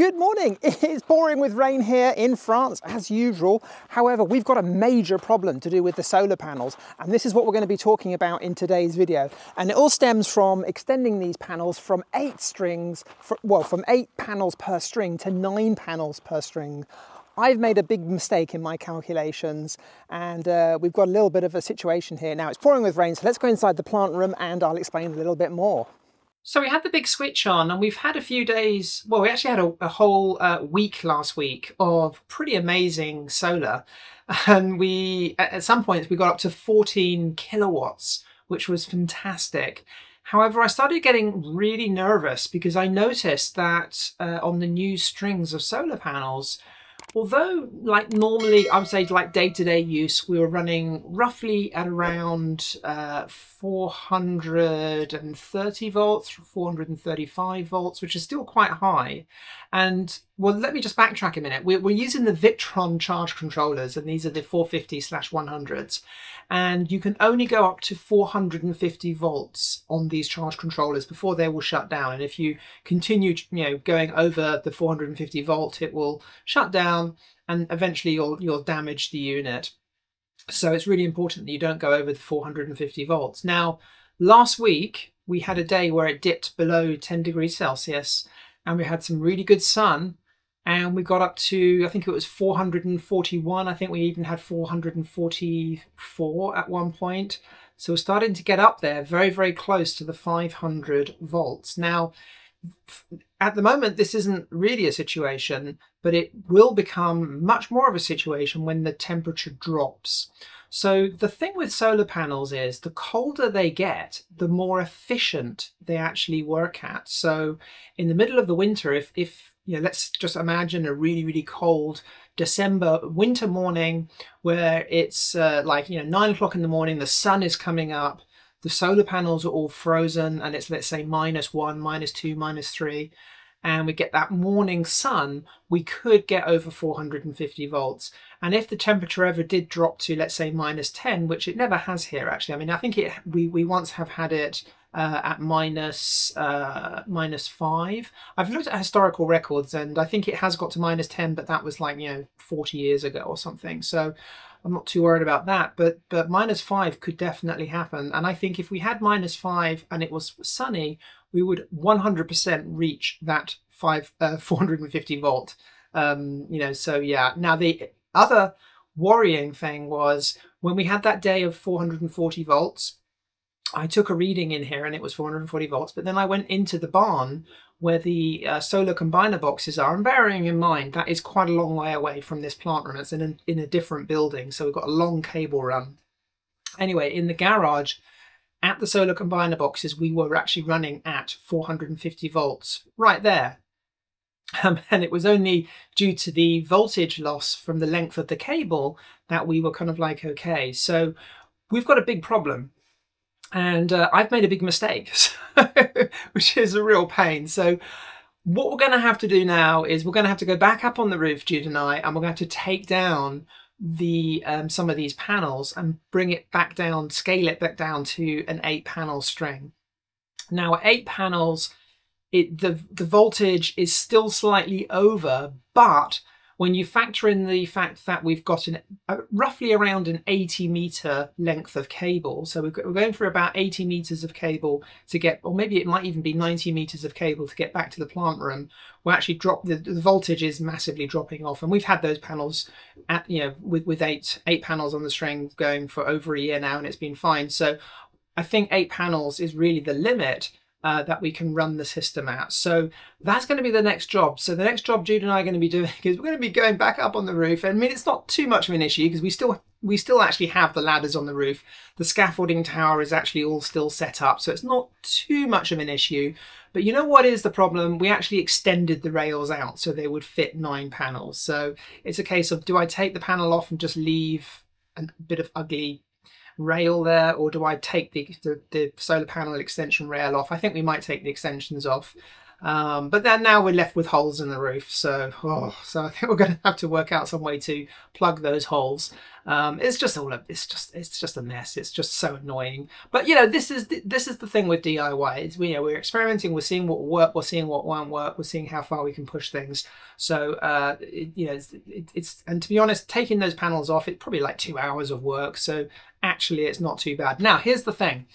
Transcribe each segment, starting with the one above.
Good morning. It's pouring with rain here in France as usual. However, we've got a major problem to do with the solar panels and this is what we're going to be talking about in today's video. And it all stems from extending these panels from eight strings, well, from eight panels per string to nine panels per string. I've made a big mistake in my calculations and uh, we've got a little bit of a situation here. Now it's pouring with rain, so let's go inside the plant room and I'll explain a little bit more. So we had the big switch on and we've had a few days, well, we actually had a, a whole uh, week last week of pretty amazing solar. And we, at some points, we got up to 14 kilowatts, which was fantastic. However, I started getting really nervous because I noticed that uh, on the new strings of solar panels, although like normally I would say like day-to-day -day use we were running roughly at around uh, 430 volts 435 volts which is still quite high. And well, let me just backtrack a minute. We're, we're using the Victron charge controllers, and these are the 450 slash 100s. And you can only go up to 450 volts on these charge controllers before they will shut down. And if you continue, you know, going over the 450 volt, it will shut down, and eventually you'll you'll damage the unit. So it's really important that you don't go over the 450 volts. Now, last week we had a day where it dipped below 10 degrees Celsius and we had some really good sun and we got up to I think it was 441 I think we even had 444 at one point. So we're starting to get up there very very close to the 500 volts. Now at the moment this isn't really a situation but it will become much more of a situation when the temperature drops. So the thing with solar panels is the colder they get, the more efficient they actually work at. So in the middle of the winter, if, if you know, let's just imagine a really, really cold December winter morning where it's uh, like, you know, nine o'clock in the morning, the sun is coming up, the solar panels are all frozen and it's, let's say, minus one, minus two, minus three and we get that morning sun, we could get over 450 volts. And if the temperature ever did drop to, let's say, minus 10, which it never has here, actually. I mean, I think it we, we once have had it uh, at minus, uh, minus 5. I've looked at historical records and I think it has got to minus 10, but that was like, you know, 40 years ago or something. So I'm not too worried about that, but but minus five could definitely happen. And I think if we had minus five and it was sunny, we would 100% reach that five uh, 450 volt. Um, you know, so yeah. Now the other worrying thing was when we had that day of 440 volts. I took a reading in here and it was 440 volts, but then I went into the barn where the uh, solar combiner boxes are. And bearing in mind, that is quite a long way away from this plant room. It's in a, in a different building, so we've got a long cable run. Anyway, in the garage, at the solar combiner boxes, we were actually running at 450 volts right there. Um, and it was only due to the voltage loss from the length of the cable that we were kind of like, okay, so we've got a big problem and uh, I've made a big mistake, which is a real pain. So what we're going to have to do now is we're going to have to go back up on the roof, Jude and I, and we're going to have to take down the um, some of these panels and bring it back down, scale it back down to an eight panel string. Now eight panels, it the, the voltage is still slightly over, but when you factor in the fact that we've got an, uh, roughly around an 80 meter length of cable, so we're going for about 80 meters of cable to get, or maybe it might even be 90 meters of cable to get back to the plant room, we're actually drop the, the voltage is massively dropping off, and we've had those panels at you know with with eight eight panels on the string going for over a year now, and it's been fine. So I think eight panels is really the limit uh, that we can run the system at. So that's going to be the next job. So the next job Jude and I are going to be doing is we're going to be going back up on the roof. And I mean, it's not too much of an issue because we still we still actually have the ladders on the roof. The scaffolding tower is actually all still set up, so it's not too much of an issue. But you know what is the problem? We actually extended the rails out so they would fit nine panels. So it's a case of do I take the panel off and just leave a bit of ugly rail there or do I take the, the, the, solar panel extension rail off? I think we might take the extensions off. Um, but then now we're left with holes in the roof, so oh, so I think we're going to have to work out some way to plug those holes. Um, it's just all a, it's just it's just a mess. It's just so annoying. But you know, this is the, this is the thing with DIY. It's, you know, we're experimenting. We're seeing what work. We're seeing what won't work. We're seeing how far we can push things. So uh, it, you know, it's, it, it's and to be honest, taking those panels off, it's probably like two hours of work. So actually, it's not too bad. Now, here's the thing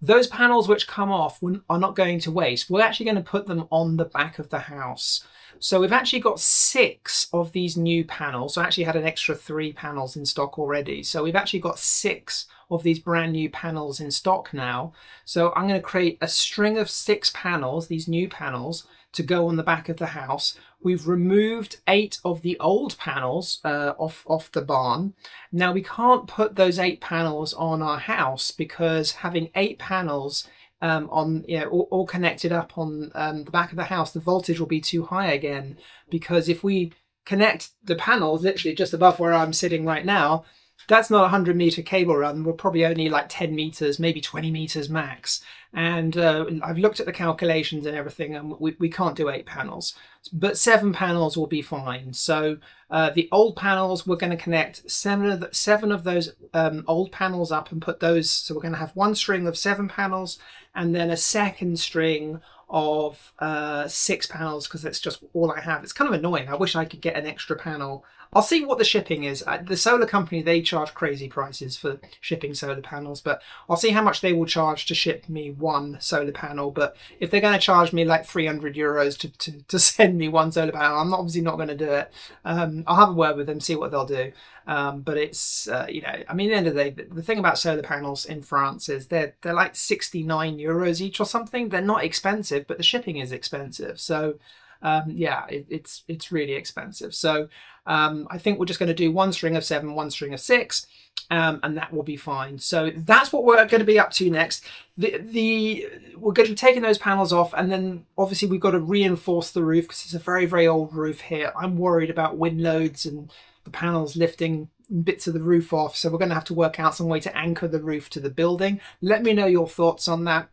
those panels which come off are not going to waste. We're actually going to put them on the back of the house. So we've actually got six of these new panels. So I actually had an extra three panels in stock already. So we've actually got six of these brand new panels in stock now. So I'm going to create a string of six panels, these new panels, to go on the back of the house. We've removed eight of the old panels uh, off, off the barn. Now we can't put those eight panels on our house because having eight panels um, on you know all, all connected up on um, the back of the house, the voltage will be too high again. Because if we connect the panels literally just above where I'm sitting right now, that's not a 100 meter cable run. We're probably only like 10 meters, maybe 20 meters max. And uh, I've looked at the calculations and everything, and we, we can't do eight panels. But seven panels will be fine. So uh, the old panels, we're going to connect seven of, the, seven of those um, old panels up and put those. So we're going to have one string of seven panels and then a second string of uh, six panels because that's just all I have. It's kind of annoying. I wish I could get an extra panel I'll see what the shipping is. Uh, the solar company, they charge crazy prices for shipping solar panels, but I'll see how much they will charge to ship me one solar panel. But if they're going to charge me like 300 euros to, to, to send me one solar panel, I'm obviously not going to do it. Um, I'll have a word with them, see what they'll do. Um, but it's, uh, you know, I mean, at the end of the day, the thing about solar panels in France is they're, they're like 69 euros each or something. They're not expensive, but the shipping is expensive. So, um, yeah, it, it's it's really expensive. So um, I think we're just going to do one string of seven, one string of six, um, and that will be fine. So that's what we're going to be up to next. The, the We're going to be taking those panels off, and then obviously we've got to reinforce the roof because it's a very, very old roof here. I'm worried about wind loads and the panels lifting bits of the roof off. So we're going to have to work out some way to anchor the roof to the building. Let me know your thoughts on that.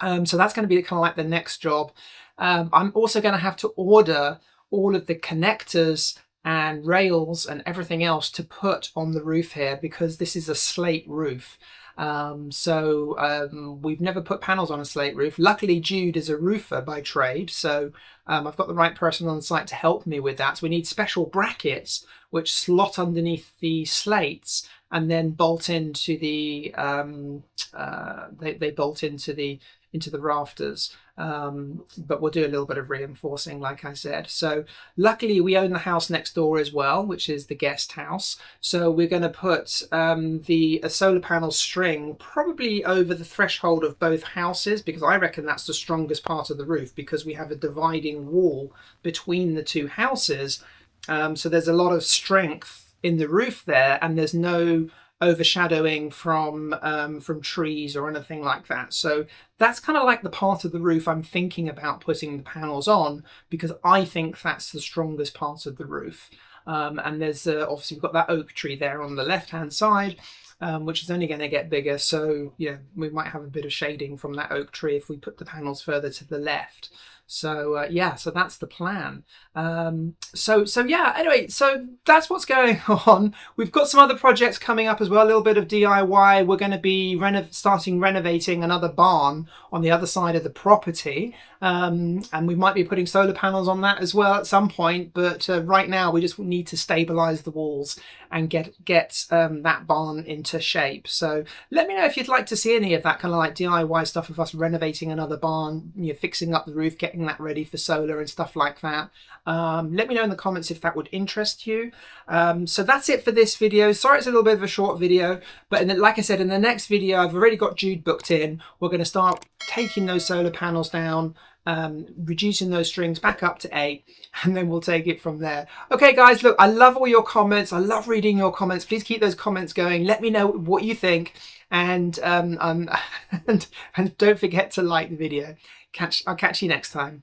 Um, so that's going to be kind of like the next job. Um, I'm also going to have to order all of the connectors and rails and everything else to put on the roof here because this is a slate roof. Um, so um, we've never put panels on a slate roof. Luckily, Jude is a roofer by trade, so um, I've got the right person on site to help me with that. So we need special brackets which slot underneath the slates and then bolt into the um, uh, they, they bolt into the into the rafters. Um, but we'll do a little bit of reinforcing, like I said. So luckily we own the house next door as well, which is the guest house. So we're going to put um, the solar panel string probably over the threshold of both houses because I reckon that's the strongest part of the roof because we have a dividing wall between the two houses. Um, so there's a lot of strength in the roof there and there's no overshadowing from um, from trees or anything like that. So that's kind of like the part of the roof I'm thinking about putting the panels on because I think that's the strongest part of the roof. Um, and there's uh, obviously we've got that oak tree there on the left hand side. Um, which is only going to get bigger. So yeah, we might have a bit of shading from that oak tree if we put the panels further to the left. So uh, yeah, so that's the plan. Um, so so yeah. Anyway, so that's what's going on. We've got some other projects coming up as well. A little bit of DIY. We're going to be reno starting renovating another barn on the other side of the property, um, and we might be putting solar panels on that as well at some point. But uh, right now, we just need to stabilize the walls and get get um, that barn into shape. So let me know if you'd like to see any of that kind of like DIY stuff of us renovating another barn, you know, fixing up the roof, getting that ready for solar and stuff like that. Um, let me know in the comments if that would interest you. Um, so that's it for this video. Sorry it's a little bit of a short video, but the, like I said, in the next video, I've already got Jude booked in. We're going to start taking those solar panels down, um, reducing those strings back up to eight, and then we'll take it from there. Okay, guys, look, I love all your comments. I love reading your comments. Please keep those comments going. Let me know what you think, and um, um, and, and don't forget to like the video. Catch, I'll catch you next time.